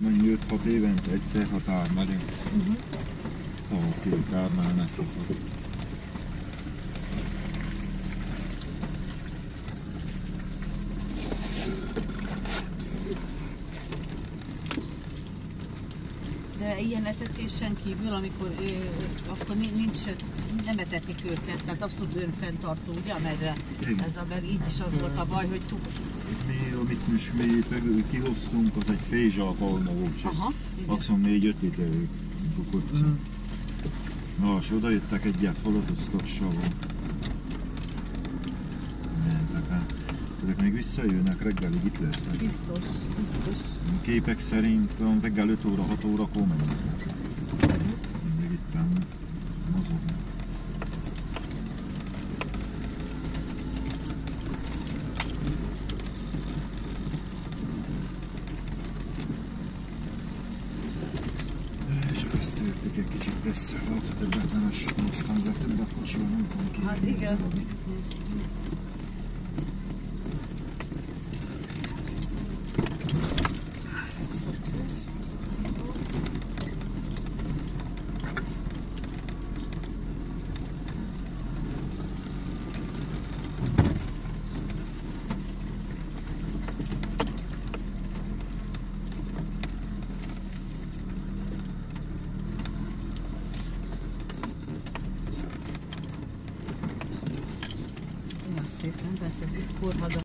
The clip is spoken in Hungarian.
mennyi 5-6 évente egyszer, ha tár megyünk. Uh-huh. Szóval két De ilyen etetésen kívül, amikor ö, akkor ni- nincs, nem etetik őket, tehát abszolút önfenntartó, ugye, a medve. Igen. Ez a, meg így is az volt a baj, hogy tud. Mi, amit most mi kihoztunk, az egy fézsalt alma volt csak. Aha. Maximum 4-5 liter kukorica. Mm. Na, és oda jöttek egyet, faladoztak savon. Még visszajönnek, reggelig itt lesznek. Biztos, biztos. Képek szerint reggel 5 óra, 6 órakor mennek. Mindig itt mozognak. És ezt értük egy kicsit messze, hát többet nem esik, aztán de többet kocsival nem tudom ki. Hát igen. Szépen, itt korhada